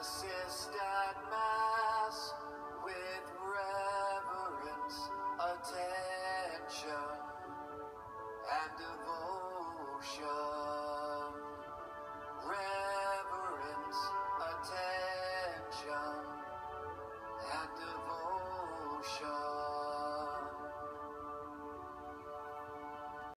assist at my.